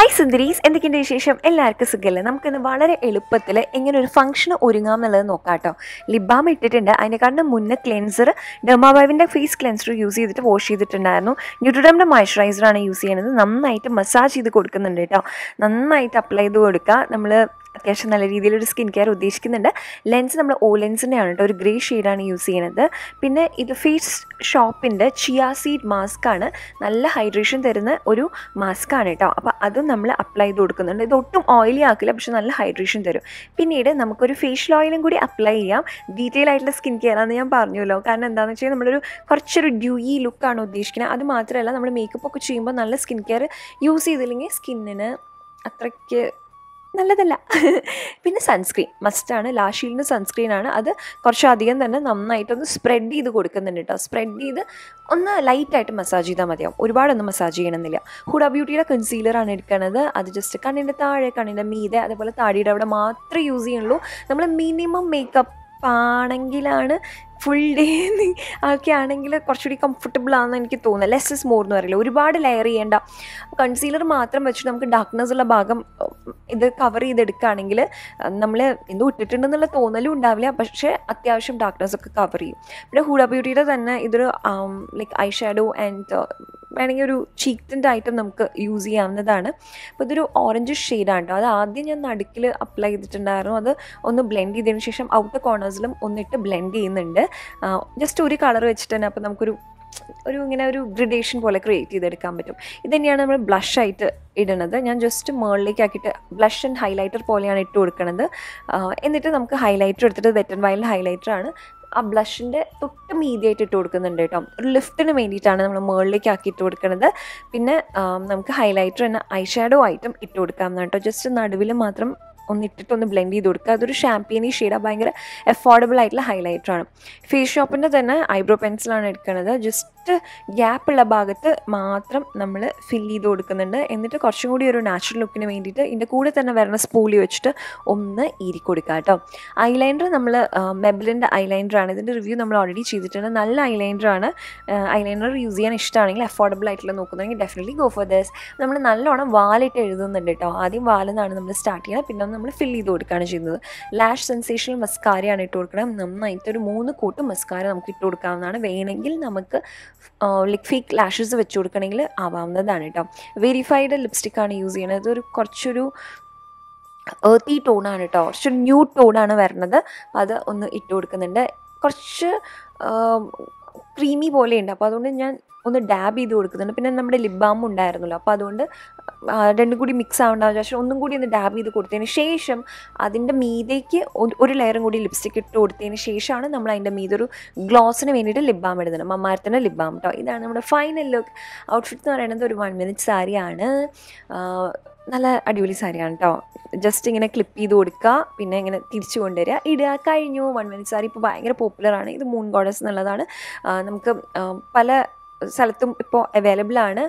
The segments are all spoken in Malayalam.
ഹായ് സുന്ദരീസ്. എന്തൊക്കെയുണ്ട് വിശേഷം? എല്ലാവർക്കും സുഖമല്ലേ നമുക്കിന്ന് വളരെ എളുപ്പത്തിൽ എങ്ങനെ ഒരു ഫംഗ്ഷൻ ഒരുങ്ങാം എന്നുള്ളത് നോക്കാം കേട്ടോ. ലിബാം ഇട്ടിട്ടുണ്ട്. അതിനെക്കാട്ടിന് മുന്നേ ക്ലെൻസർ ഡെർമാബൈവിന്റെ ഫേസ് ക്ലെൻസർ യൂസ് ചെയ്തിട്ട് വാഷ് ചെയ്തിട്ടുണ്ടായിരുന്നു. ന്യൂട്രിഡമിന്റെ മോയ്സ്ചറൈസറാണ് യൂസ് ചെയ്യുന്നത്. നന്നായിട്ട് മസാജ് ചെയ്ത് കൊടുക്കുന്നുണ്ട് കേട്ടോ. നന്നായിട്ട് അപ്ലൈ ചെയ്ത് കൊടുക്കുക. നമ്മൾ അത്യാവശ്യം നല്ല രീതിയിലൊരു സ്കിൻ കെയർ ഉദ്ദേശിക്കുന്നുണ്ട്. ലെൻസ് നമ്മൾ ഓ ലെൻസിന്റെ ആണ് കേട്ടോ ഒരു ഗ്രേ ഷെയ്ഡാണ് യൂസ് ചെയ്യുന്നത്. പിന്നെ ഇത് ഫേസ് ഷോപ്പിന്റെ ചിയാ സീഡ് മാസ്ക് ആണ്. നല്ല ഹൈഡ്രേഷൻ തരുന്ന ഒരു മാസ്ക് ആണ് കേട്ടോ അപ്പോൾ അതും നമ്മൾ അപ്ലൈ ചെയ്ത് കൊടുക്കുന്നുണ്ട്. ഇത് ഒട്ടും ഓയിലി ആക്കില്ല പക്ഷെ നല്ല ഹൈഡ്രേഷൻ തരും. പിന്നീട് നമുക്കൊരു ഫേഷ്യൽ ഓയിലും കൂടി അപ്ലൈ ചെയ്യാം. ഡീറ്റെയിൽ ആയിട്ടുള്ള സ്കിൻ കെയർ ആണെന്ന് ഞാൻ പറഞ്ഞല്ലോ കാരണം എന്താണെന്ന് വെച്ചാൽ നമ്മളൊരു കുറച്ചൊരു ഡ്യൂയി ലുക്കാണ് ഉദ്ദേശിക്കുന്നത് അത് മാത്രമല്ല നമ്മൾ മേക്കപ്പ് ഒക്കെ ചെയ്യുമ്പോൾ നല്ല സ്കിൻ കെയർ യൂസ് ചെയ്തില്ലെങ്കിൽ സ്കിന്നിന് അത്രയ്ക്ക് നല്ലതല്ല. പിന്നെ സൺസ്ക്രീൻ മസ്റ്റാണ് ലാഷീലിന്റെ സൺസ്ക്രീൻ ആണ്. അത് കുറച്ചധികം തന്നെ നന്നായിട്ടൊന്ന് സ്പ്രെഡ് ചെയ്ത് കൊടുക്കുന്നുണ്ട് കേട്ടോ. സ്പ്രെഡ് ചെയ്ത് ഒന്ന് ലൈറ്റായിട്ട് മസാജ് ചെയ്താൽ മതിയാവും. ഒരുപാടൊന്നും മസാജ് ചെയ്യണമെന്നില്ല. ഹുഡ ബ്യൂട്ടിയുടെ കൺസീലറാണ് എടുക്കുന്നത് അത് ജസ്റ്റ് കണ്ണിന്റെ താഴെ കണ്ണിന്റെ മീതെ അതേപോലെ താടിയുടെ അവിടെ മാത്രമേ യൂസ് ചെയ്യുള്ളൂ. നമ്മൾ മിനിമം മേക്കപ്പ് ആണെങ്കിലാണ് ഫുൾ ഡേ ഒക്കെ ആണെങ്കിൽ കുറച്ചുകൂടി കംഫർട്ടബിൾ ആണെന്ന് എനിക്ക് തോന്നുന്നത് ലെസ് ഇസ് മോർ എന്ന് പറയില്ല? ഒരുപാട് ലെയർ ചെയ്യേണ്ട. കൺസീലർ മാത്രം വെച്ചിട്ട് നമുക്ക് ഡാർക്ക്നെസ് ഉള്ള ഭാഗം ഇത് കവർ ചെയ്തെടുക്കുകയാണെങ്കിൽ നമ്മൾ എന്തോ ഇട്ടിട്ടുണ്ടെന്നുള്ള തോന്നലും ഉണ്ടാവില്ല. പക്ഷേ അത്യാവശ്യം ഡാർക്ക്നെസ് ഒക്കെ കവർ ചെയ്യും. പിന്നെ ഹൂഡ ബ്യൂട്ടിയുടെ തന്നെ ഇതൊരു ലൈക്ക് ഐ ഷാഡോ ആൻഡ് വേണമെങ്കിൽ ഒരു ചീക്ക് ടിന്റ് ആയിട്ടും നമുക്ക് യൂസ് ചെയ്യാവുന്നതാണ്. അപ്പോൾ ഇതൊരു ഓറഞ്ച് ഷെയ്ഡാണ് കേട്ടോ അത് ആദ്യം ഞാൻ നടുക്കിൽ അപ്ലൈ ചെയ്തിട്ടുണ്ടായിരുന്നു. അത് ഒന്ന് ബ്ലെൻഡ് ചെയ്തതിന് ശേഷം ഔട്ടർ കോർണേഴ്സിലും ഒന്നിട്ട് ബ്ലെൻഡ് ചെയ്യുന്നുണ്ട്. ജസ്റ്റ് ഒരു കളർ വെച്ചിട്ട് തന്നെ അപ്പോൾ നമുക്കൊരു ഒരു ഇങ്ങനെ ഒരു ഗ്രഡേഷൻ പോലെ ക്രിയേറ്റ് ചെയ്തെടുക്കാൻ പറ്റും. ഇത് തന്നെയാണ് നമ്മൾ ബ്ലഷ് ആയിട്ട് ഇടുന്നത്. ഞാൻ ജസ്റ്റ് മുകളിലേക്ക് ആക്കിയിട്ട് ബ്ലഷ് ആൻഡ് ഹൈലൈറ്റർ പോലെയാണ് ഇട്ട് കൊടുക്കുന്നത് എന്നിട്ട് നമുക്ക് ഹൈലൈറ്റർ എടുത്തിട്ട് വെറ്റൻ വൈൽഡ് ഹൈലൈറ്റർ ആണ് ആ ബ്ലഷിന്റെ തൊട്ട് മീതിയായിട്ട് ഇട്ട് കൊടുക്കുന്നുണ്ട് കേട്ടോ. ഒരു ലിഫ്റ്റിന് വേണ്ടിയിട്ടാണ് നമ്മൾ മുകളിലേക്ക് ആക്കി ഇട്ട് കൊടുക്കുന്നത് പിന്നെ നമുക്ക് ഹൈലൈറ്റർ എന്ന ഐ ഷാഡോ ആയിട്ടും ഇട്ട് കൊടുക്കാം കേട്ടോ. ജസ്റ്റ് നടുവിൽ മാത്രം ഒന്ന് ഇട്ടിട്ട് ഒന്ന് ബ്ലെൻഡ് ചെയ്ത് കൊടുക്കുക. അതൊരു ഷാമ്പീനി ഷെയ്ഡാണ് ഭയങ്കര അഫോർഡബിൾ ആയിട്ടുള്ള ഹൈലൈറ്ററാണ് ഫേസ് ഷോപ്പിന്റെ തന്നെ ഐബ്രോ പെൻസിലാണ് എടുക്കുന്നത്. ജസ്റ്റ് ഗ്യാപ്പ് ഉള്ള ഭാഗത്ത് മാത്രം നമ്മൾ ഫിൽ ചെയ്ത് കൊടുക്കുന്നുണ്ട്. എന്നിട്ട് കുറച്ചും കൂടി ഒരു നാച്ചുറൽ ലുക്കിന് വേണ്ടിയിട്ട് ഇതിന്റെ കൂടെ തന്നെ വരുന്ന സ്പൂളി വെച്ചിട്ട് ഒന്ന് ഈരി കൊടുക്കുക കേട്ടോ. ഐലൈനർ നമ്മൾ മെബിലിന്റെ ഐലൈനറാണ് ഇതിന്റെ റിവ്യൂ നമ്മൾ ഓൾറെഡി ചെയ്തിട്ടുണ്ട്. നല്ല ഐലൈനറാണ് ഐലൈനർ യൂസ് ചെയ്യാൻ ഇഷ്ടമാണെങ്കിൽ അഫോർഡബിൾ ആയിട്ടുള്ള നോക്കുന്നുണ്ടെങ്കിൽ ഡെഫിനറ്റ്ലി ഗോ ഫോർ ദസ് നമ്മൾ നല്ലോണം വാലിട്ട് എഴുതുന്നുണ്ട് കേട്ടോ. ആദ്യം വാലെന്നാണ് നമ്മൾ സ്റ്റാർട്ട് ചെയ്യുന്നത്. പിന്നെ നമ്മൾ ഫില്ല് ചെയ്ത് കൊടുക്കുകയാണ് ചെയ്യുന്നത്. ലാഷ് സെൻസേഷണൽ മസ്കാരയാണ് ഇട്ട് കൊടുക്കണം. നന്നായിട്ട് ഒരു മൂന്ന് കൂട്ട് മസ്കാര നമുക്ക് ഇട്ട് കൊടുക്കാവുന്നതാണ്. വേണമെങ്കിൽ നമുക്ക് ലിക്വിക് ലാഷസ് വെച്ച് കൊടുക്കണമെങ്കിൽ ആവാവുന്നതാണ് കേട്ടോ വെരിഫൈഡ് ലിപ്സ്റ്റിക്കാണ് യൂസ് ചെയ്യുന്നത് ഇതൊരു കുറച്ചൊരു ഏർത്തി ടോണാണ് കേട്ടോ കുറച്ചൊരു ന്യൂ ടോണാണ് വരുന്നത് അത് ഒന്ന് ഇട്ട് കൊടുക്കുന്നുണ്ട്. കുറച്ച് ക്രീമി പോലെയുണ്ട്. അപ്പോൾ അതുകൊണ്ട് ഞാൻ ഒന്ന് ഡാബ് ചെയ്ത് കൊടുക്കുന്നുണ്ട്. പിന്നെ നമ്മുടെ ബാം ഉണ്ടായിരുന്നല്ലോ. അപ്പോൾ അതുകൊണ്ട് രണ്ടും കൂടി മിക്സ് ആവേണ്ട ശേഷം ഒന്നും കൂടി ഒന്ന് ഡാബ് ചെയ്ത് കൊടുത്തതിന് ശേഷം അതിന്റെ മീതേക്ക് ഒരു ലെയറും കൂടി ലിപ്സ്റ്റിക് ഇട്ട് കൊടുത്തതിന് ശേഷമാണ് നമ്മൾ അതിന്റെ മീതെ ഒരു ഗ്ലോസിന് വേണ്ടിയിട്ട് ലിപ് ബാം ഇടുന്നത്. മമ്മാരത്തിന്റെ ലിപ് ബാം കേട്ടോ ഇതാണ് നമ്മുടെ ഫൈനൽ ലുക്ക് ഔട്ട്ഫിറ്റ് എന്ന് പറയുന്നത് ഒരു വൺ മിനിറ്റ് സാരിയാണ് നല്ല അടിപൊളി സാരിയാണ് കേട്ടോ ജസ്റ്റ് ഇങ്ങനെ ക്ലിപ്പ് ചെയ്ത് കൊടുക്കുക പിന്നെ ഇങ്ങനെ തിരിച്ചു കൊണ്ടുവരിക ഇടുക കഴിഞ്ഞു. വൺ മിനിറ്റ് സാരി ഇപ്പോൾ ഭയങ്കര പോപ്പുലറാണ് ഇത് മൂൺ ഗോഡസ് എന്നുള്ളതാണ് നമുക്ക് പല സ്ഥലത്തും ഇപ്പോൾ അവൈലബിൾ ആണ്.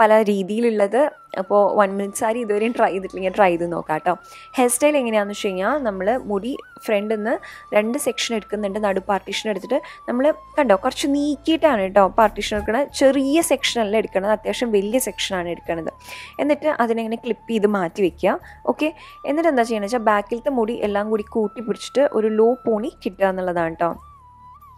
പല രീതിയിലുള്ളത്. അപ്പോൾ വൺ മിനിറ്റ് സാരി ഇതുവരെയും ട്രൈ ചെയ്തിട്ടില്ല. ഞാൻ ട്രൈ ചെയ്ത് നോക്കാം കേട്ടോ. ഹെയർ സ്റ്റൈൽ എങ്ങനെയാണെന്ന് വെച്ച് കഴിഞ്ഞാൽ നമ്മൾ മുടി ഫ്രണ്ടിൽ നിന്ന് രണ്ട് സെക്ഷൻ എടുക്കുന്നുണ്ട്. നടു പാർട്ടീഷൻ എടുത്തിട്ട് നമ്മൾ കണ്ടോ കുറച്ച് നീക്കിയിട്ടാണ് കേട്ടോ പാർട്ടീഷൻ എടുക്കുന്നത് ചെറിയ സെക്ഷനല്ല എടുക്കുന്നത് അത്യാവശ്യം വലിയ സെക്ഷനാണ് എടുക്കുന്നത് എന്നിട്ട് അതിനെങ്ങനെ ക്ലിപ്പ് ചെയ്ത് മാറ്റി വെക്കുക. ഓക്കെ എന്നിട്ട് എന്താ ചെയ്യുന്നത് വെച്ചാൽ ബാക്കിലത്തെ മുടി എല്ലാം കൂടി കൂട്ടി പിടിച്ചിട്ട് ഒരു ലോ പോണി കിട്ടുക എന്നുള്ളതാണ് കേട്ടോ.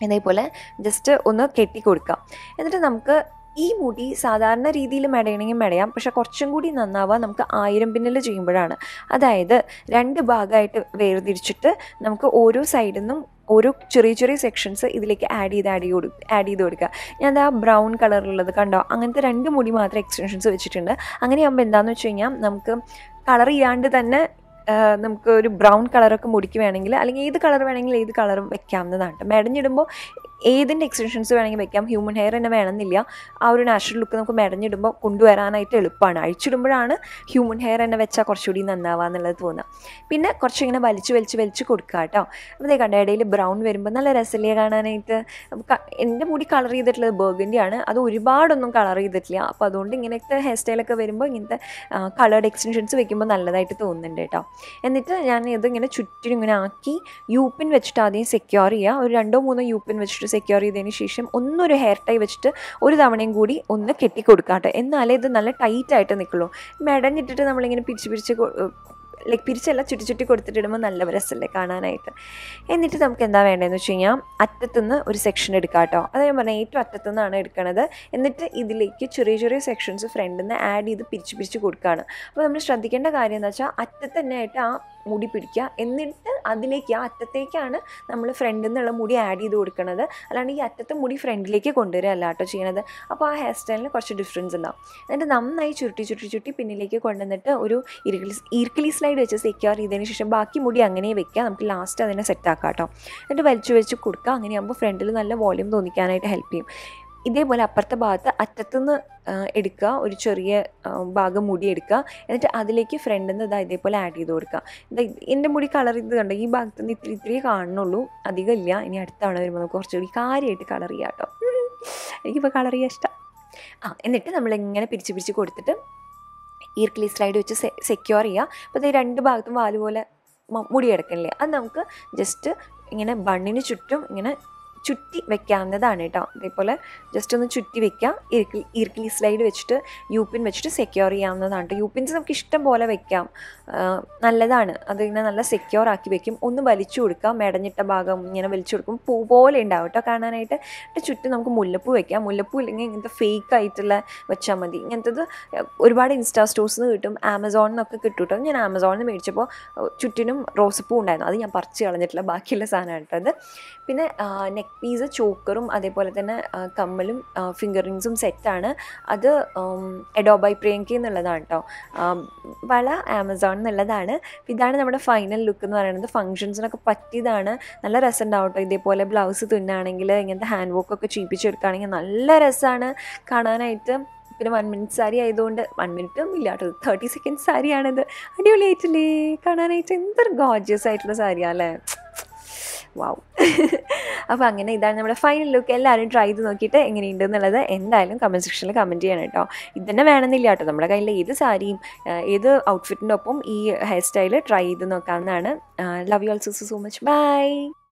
ഇതേപോലെ ജസ്റ്റ് ഒന്ന് കെട്ടി കൊടുക്കാം. എന്നിട്ട് നമുക്ക് ഈ മുടി സാധാരണ രീതിയിൽ മെടയണമെങ്കിൽ മെടയാം പക്ഷെ കുറച്ചും കൂടി നന്നാവാൻ നമുക്ക് ആയിരം പിന്നിൽ ചെയ്യുമ്പോഴാണ്. അതായത് രണ്ട് ഭാഗമായിട്ട് വേർതിരിച്ചിട്ട് നമുക്ക് ഓരോ സൈഡിൽ നിന്നും ഓരോ ചെറിയ ചെറിയ സെക്ഷൻസ് ഇതിലേക്ക് ആഡ് ചെയ്ത് ആഡ് ചെയ്ത് ആഡ് ചെയ്ത് കൊടുക്കുക. ഞാൻ ആ ബ്രൗൺ കളറിലുള്ളത് കണ്ടോ? അങ്ങനത്തെ രണ്ട് മുടി മാത്രം എക്സ്റ്റൻഷൻസ് വെച്ചിട്ടുണ്ട്. അങ്ങനെയാകുമ്പോൾ എന്താണെന്ന് വെച്ച് കഴിഞ്ഞാൽ നമുക്ക് കളർ ചെയ്യാണ്ട് തന്നെ നമുക്ക് ഒരു ബ്രൗൺ കളറൊക്കെ മുടിക്ക് വേണമെങ്കിൽ അല്ലെങ്കിൽ ഏത് കളർ വേണമെങ്കിൽ ഏത് കളറും വെക്കാവുന്നതാണ് മെടഞ്ഞിടുമ്പോൾ ഏതിന്റെ എക്സ്റ്റൻഷൻസ് വേണമെങ്കിൽ വെക്കാം. ഹ്യൂമൻ ഹെയർ തന്നെ വേണമെന്നില്ല. ആ ഒരു നാച്ചുറൽ ലുക്ക് നമുക്ക് മെടഞ്ഞിടുമ്പോൾ കൊണ്ടുവരാനായിട്ട് എളുപ്പമാണ്. അഴിച്ചിടുമ്പോഴാണ് ഹ്യൂമൻ ഹെയർ തന്നെ വെച്ചാൽ കുറച്ചുകൂടി നന്നാവുക എന്നുള്ളത് തോന്നുക. പിന്നെ കുറച്ചിങ്ങനെ വലിച്ച് വലിച്ച് വലിച്ച് കൊടുക്കുക കേട്ടോ. അപ്പോൾ കണ്ട ഇടയിൽ ബ്രൗൺ വരുമ്പോൾ നല്ല രസമില്ലേ കാണാനായിട്ട്? എന്റെ മുടി കളർ ചെയ്തിട്ടുള്ളത് ബേഗിന്റെയാണ്. അത് ഒരുപാടൊന്നും കളർ ചെയ്തിട്ടില്ല. അപ്പോൾ അതുകൊണ്ട് ഇങ്ങനത്തെ ഹെയർ സ്റ്റൈലൊക്കെ വരുമ്പോൾ ഇങ്ങനത്തെ കളേർഡ് എക്സ്റ്റൻഷൻസ് വെക്കുമ്പോൾ നല്ലതായിട്ട് തോന്നുന്നുണ്ട് കേട്ടോ. എന്നിട്ട് ഞാൻ ഇതിങ്ങനെ ചുറ്റിനും ഇങ്ങനെ ആക്കി യൂപ്പിൻ വെച്ചിട്ട് ആദ്യം സെക്യൂർ ചെയ്യുക ഒരു രണ്ടോ മൂന്നോ യൂപ്പിൻ വെച്ചിട്ട് സെക്യൂർ ചെയ്തതിന് ശേഷം ഒന്നൊരു ഹെയർ ടൈ വെച്ചിട്ട് ഒരു തവണയും കൂടി ഒന്ന് കെട്ടി കേട്ടോ എന്നാലേ ഇത് നല്ല ടൈറ്റായിട്ട് നിൽക്കുള്ളൂ മെടഞ്ഞിട്ടിട്ട് നമ്മളിങ്ങനെ പിരിച്ച് പിരിച്ച് ലൈക്ക് പിരിച്ചല്ല ചുറ്റി ചുറ്റി കൊടുത്തിട്ടിടുമ്പോൾ നല്ല രസമല്ലേ കാണാനായിട്ട്. എന്നിട്ട് നമുക്ക് എന്താ വേണ്ടതെന്ന് വെച്ച് കഴിഞ്ഞാൽ അറ്റത്തുനിന്ന് ഒരു സെക്ഷൻ എടുക്കാം കേട്ടോ അത് ഞാൻ പറഞ്ഞാൽ ഏറ്റവും അറ്റത്തുനിന്നാണ് എടുക്കണത്. എന്നിട്ട് ഇതിലേക്ക് ചെറിയ ചെറിയ സെക്ഷൻസ് ഫ്രണ്ടിൽ നിന്ന് ആഡ് ചെയ്ത് പിരിച്ച് പിരിച്ച് കൊടുക്കുകയാണ് അപ്പോൾ നമ്മൾ ശ്രദ്ധിക്കേണ്ട കാര്യം എന്ന് വെച്ചാൽ അറ്റത്ത് തന്നെയായിട്ട് ആ മുടി പിടിക്കുക. എന്നിട്ട് അതിലേക്ക് ആ അറ്റത്തേക്കാണ് നമ്മൾ ഫ്രണ്ടിൽ നിന്നുള്ള മുടി ആഡ് ചെയ്ത് കൊടുക്കുന്നത് അല്ലാണ്ട് ഈ അറ്റത്തെ മുടി ഫ്രണ്ടിലേക്ക് കൊണ്ടുവരിക അല്ല കേട്ടോ ചെയ്യണത്. അപ്പോൾ ആ ഹെയർ സ്റ്റൈലിന് കുറച്ച് ഡിഫറൻസ് ഉണ്ടാവും. എന്നിട്ട് നന്നായി ചുരുട്ടി ചുരുട്ടി ചുരുട്ടി പിന്നിലേക്ക് കൊണ്ടുവന്നിട്ട് ഒരു ഈർക്കിളി സ്ലൈഡ് വെച്ച് സെക്യൂർ ചെയ്തതിന് ശേഷം ബാക്കി മുടി അങ്ങനെ വെക്കുക. നമുക്ക് ലാസ്റ്റ് അതിനെ സെറ്റ് ആക്കാം കേട്ടോ. എന്നിട്ട് വലിച്ചു വെച്ച് കൊടുക്കുക. അങ്ങനെയാകുമ്പോൾ ഫ്രണ്ടിൽ നല്ല വോളിയം തോന്നിക്കാനായിട്ട് ഹെൽപ്പ് ചെയ്യും. ഇതേപോലെ അപ്പുറത്തെ ഭാഗത്ത് അറ്റത്തുനിന്ന് എടുക്കുക. ഒരു ചെറിയ ഭാഗം മുടി എടുക്കുക. എന്നിട്ട് അതിലേക്ക് ഫ്രണ്ടിൽ നിന്ന് ഇതാ ഇതേപോലെ ആഡ് ചെയ്ത് കൊടുക്കുക. ഇതാ എന്റെ മുടി കളർ ചെയ്ത് കണ്ടോ? ഈ ഭാഗത്ത് നിന്ന് ഇത്തിരി ഇത്തിരി കാണുന്നുള്ളൂ. അധികം ഇല്ല. ഇനി അടുത്ത തവണ വരുമ്പോൾ നമുക്ക് കുറച്ചുകൂടി കാര്യമായിട്ട് കളർ ചെയ്യാം കേട്ടോ. എനിക്കിപ്പോൾ കളർ ചെയ്യാൻ ഇഷ്ടം. ആ എന്നിട്ട് നമ്മളിങ്ങനെ പിരിച്ച് പിരിച്ച് കൊടുത്തിട്ട് ഈർക്കിലി സ്ലൈഡ് വെച്ച് സെക്യൂർ ചെയ്യുക. അപ്പോൾ ഇത് രണ്ട് ഭാഗത്തും വാൽ പോലെ മുടി കിടക്കണില്ലേ? അത് നമുക്ക് ജസ്റ്റ് ഇങ്ങനെ ബണ്ണിന് ചുറ്റും ഇങ്ങനെ ചുറ്റി വെക്കാവുന്നതാണ് കേട്ടോ. ഇതേപോലെ ജസ്റ്റ് ഒന്ന് ചുറ്റി വെക്കുക ഈർക്കിളി ഈർക്കിളി സ്ലൈഡ് വെച്ചിട്ട് യൂപ്പിൻ വെച്ചിട്ട് സെക്യൂർ ചെയ്യാവുന്നതാണ് കേട്ടോ. യൂപ്പിൻസ് നമുക്ക് ഇഷ്ടം പോലെ വെക്കാം. നല്ലതാണ്. അത് ഇങ്ങനെ നല്ല സെക്യൂർ ആക്കി വെക്കും. ഒന്ന് വലിച്ചു കൊടുക്കാം. മെടഞ്ഞിട്ട ഭാഗം ഇങ്ങനെ വലിച്ചു കൊടുക്കും. പൂ പോലെ ഉണ്ടാവും കേട്ടോ കാണാനായിട്ട്. ചുറ്റും നമുക്ക് മുല്ലപ്പൂ വെക്കാം. മുല്ലപ്പൂ ഇല്ലെങ്കിൽ ഇങ്ങനത്തെ ഫേക്ക് ആയിട്ടുള്ള വെച്ചാൽ മതി. ഇങ്ങനത്തത് ഒരുപാട് ഇൻസ്റ്റാ സ്റ്റോഴ്സ് നിന്ന് കിട്ടും. ആമസോണിൽ നിന്നൊക്കെ കിട്ടും കേട്ടോ. ഞാൻ ആമസോണിൽ നിന്ന് മേടിച്ചപ്പോൾ ചുറ്റിനും റോസപ്പൂ ഉണ്ടായിരുന്നു. അത് ഞാൻ പറിച്ച് കളഞ്ഞിട്ടില്ല ബാക്കിയുള്ള സാധനമാണ് കേട്ടോ അത്. പിന്നെ നെക്ക് പീസ് ചോക്കറും അതേപോലെ തന്നെ കമ്മലും ഫിംഗർ റിങ്സും സെറ്റാണ് അത് എഡോബൈ പ്രിയങ്കി എന്നുള്ളതാണ് കേട്ടോ വള ആമസോൺ എന്നുള്ളതാണ്. ഇതാണ് നമ്മുടെ ഫൈനൽ ലുക്ക് എന്ന് പറയുന്നത്. ഫങ്ഷൻസിനൊക്കെ പറ്റിയതാണ്. നല്ല രസം ഉണ്ടാവും കേട്ടോ ഇതേപോലെ ബ്ലൗസ് തുന്നാണെങ്കിൽ ഇങ്ങനത്തെ ഹാൻഡ് വർക്ക് ഒക്കെ ചെയ്യിപ്പിച്ചെടുക്കുകയാണെങ്കിൽ നല്ല രസമാണ് കാണാനായിട്ട്. പിന്നെ വൺ മിനിറ്റ് സാരി ആയതുകൊണ്ട് വൺ മിനിറ്റ് ഒന്നും ഇല്ല കേട്ടോ തേർട്ടി സെക്കൻഡ് സാരിയാണിത് അടിപൊളിയായിട്ടില്ലേ? കാണാനായിട്ട് എന്തൊരു ഗോർജിയസ് ആയിട്ടുള്ള സാരിയാണ് അല്ലേ? വാവ് അപ്പോൾ അങ്ങനെ ഇതാണ് നമ്മുടെ ഫൈനൽ ലുക്ക് എല്ലാവരും ട്രൈ ചെയ്ത് നോക്കിയിട്ട് എങ്ങനെയുണ്ട് എന്നുള്ളത് എന്തായാലും കമന്റ് സെക്ഷനിൽ കമന്റ് ചെയ്യണം കേട്ടോ. ഇത് തന്നെ വേണമെന്നില്ല കേട്ടോ. നമ്മുടെ കയ്യിൽ ഏത് സാരിയും ഏത് ഔട്ട്ഫിറ്റിന്റെ ഒപ്പം ഈ ഹെയർ സ്റ്റൈൽ ട്രൈ ചെയ്ത് നോക്കാവുന്നതാണ്. Love you also so much bye